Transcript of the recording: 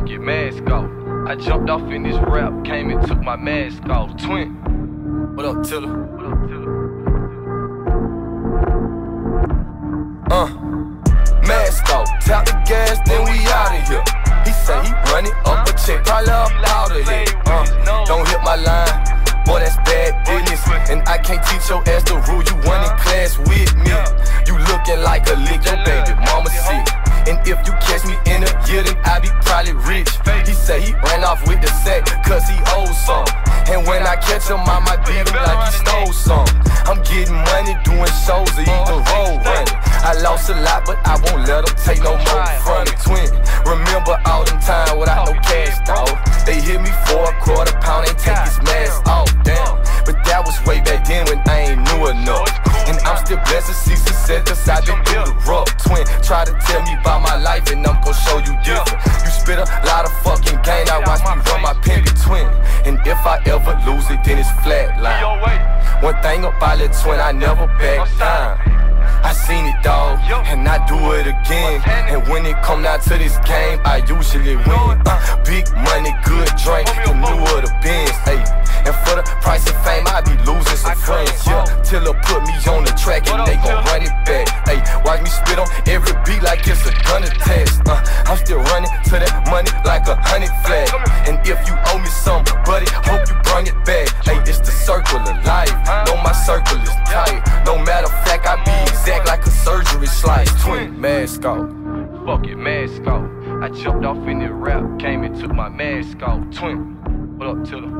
Fuck your mask off. I jumped off in this rap, came and took my mask off. Twin. What up, Tiller? What up, Tiller? Uh, mask off, tap the gas, then we out of here. He say he running up probably rich. He say he ran off with the sack, cause he owes some. And when I catch him, I might beat him like he stole some. I'm getting money, doing shows, or even road running. I lost a lot, but I won't let them take no more from the twin. Remember all them time without no cash, dog. They hit me for a quarter pound, ain't take his mask off, damn. But that was way back then when I ain't knew enough. And I'm still blessed to see I been through the rough. Twin, try to tell me about my life, and I'm gon' show you different. You spit a lot of fucking game, I watch me run my pen between. And if I ever lose it, then it's flatline. One thing about it, twin, I never back down. I seen it, dog, and I do it again. And when it come down to this game, I usually win. Uh, big money, good drink, the newer the Benz, ayy. And for the price of fame, I be losing some friends, yeah. Till they put me on the track and they gon' run it like it's a gun test. Uh, I'm still running to that money like a honey flag. And if you owe me some, buddy, hope you bring it back. Ayy, it's the circle of life. Know my circle is tight. No matter fact, I be exact like a surgery slice. Twin mask off. Fuck it, mask off. I jumped off in the rap, came and took my mask off. Twin. What up, Tiller?